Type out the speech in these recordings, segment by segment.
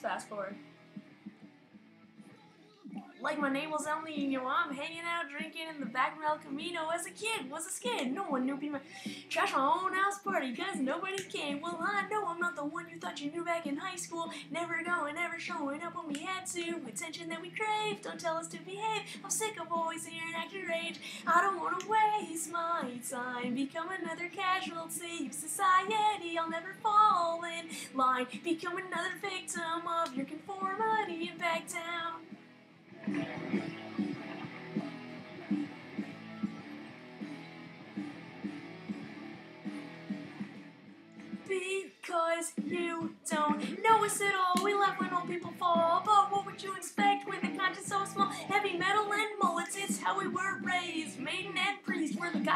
fast forward. Like my name was only you know, I'm hanging out drinking in the back of El Camino as a kid, was a skid, no one knew me. Trash my own house party, cause nobody came. Well, I know I'm not the one you thought you knew back in high school. Never going, never showing up when we had to. Attention that we crave, don't tell us to behave. I'm sick of always hearing act your age. I don't wanna waste my time, become another casualty of society. Line, become another victim of your conformity and back down. Because you don't know us at all. We laugh when old people fall. But what would you expect with a conscience so small? Heavy metal and mullets, it's how we were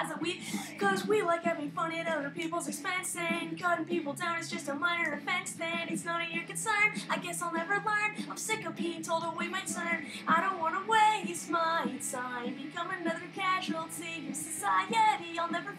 guys that we. Cause we like having fun at other people's expense. And cutting people down is just a minor offense. Then it's none of your concern. I guess I'll never learn. I'm sick of being told to wait my turn. I don't wanna waste my time. Become another casualty of society. I'll never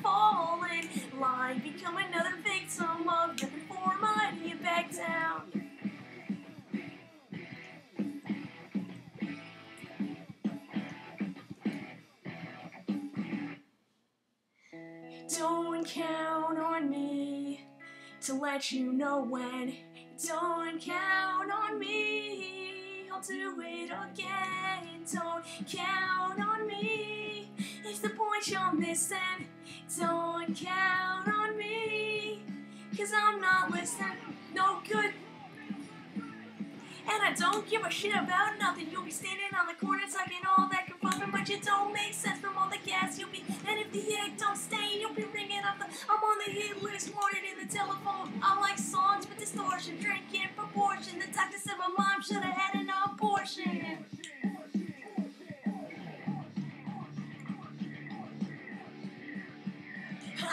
Don't count on me to let you know when. Don't count on me, I'll do it again. Don't count on me, it's the point you're missing. Don't count on me, cause I'm not listening. No good. And I don't give a shit about nothing. You'll be standing on the corner talking all that confusion, but you don't make sense from all the gas you'll be. And if the egg don't stain, you'll be ringing up the. I'm on the hit list, wanted in the telephone. I like songs with distortion, drinking proportion. The doctor said my mom should have had an abortion.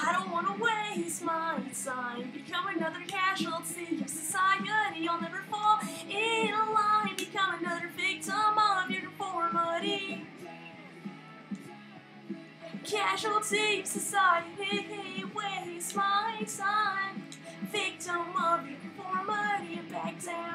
I don't wanna waste my time. Become another casualty of society. I'll never Casualty of society. Waste my time. Victim of your conformity back down.